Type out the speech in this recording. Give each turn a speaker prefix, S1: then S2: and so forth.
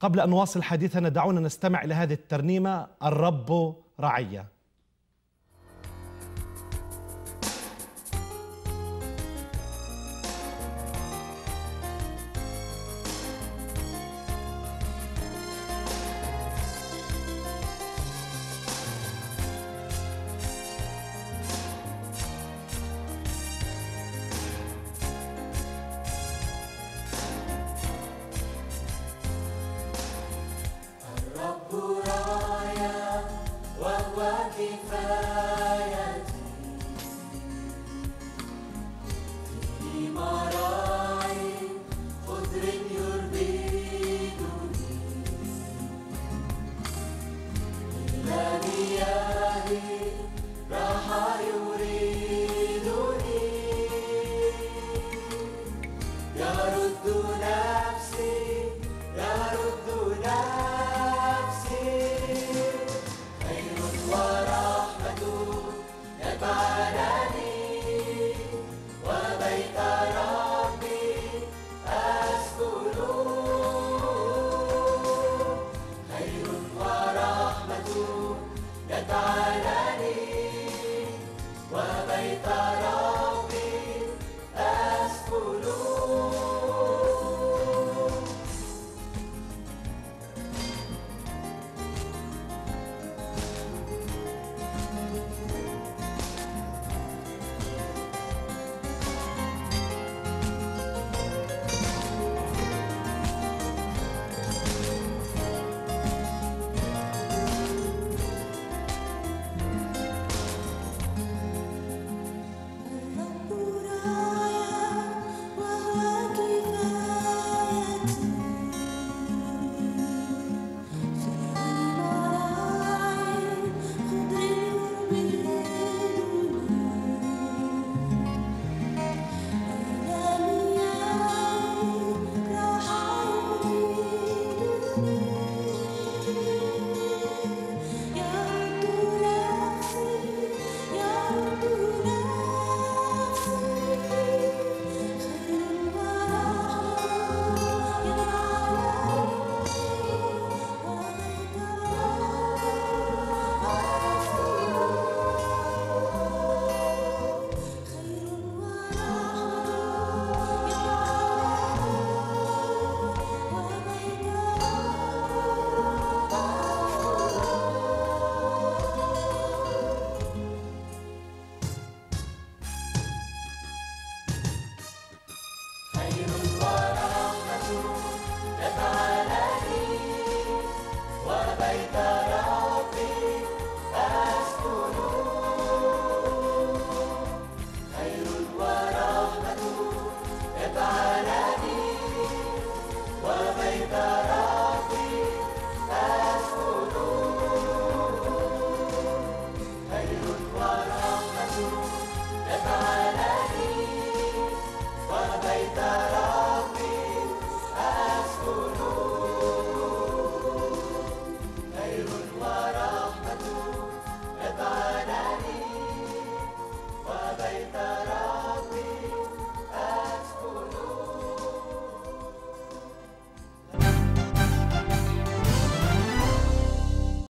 S1: قبل أن نواصل حديثنا دعونا نستمع إلى هذه الترنيمة الرب رعية
S2: be birthday.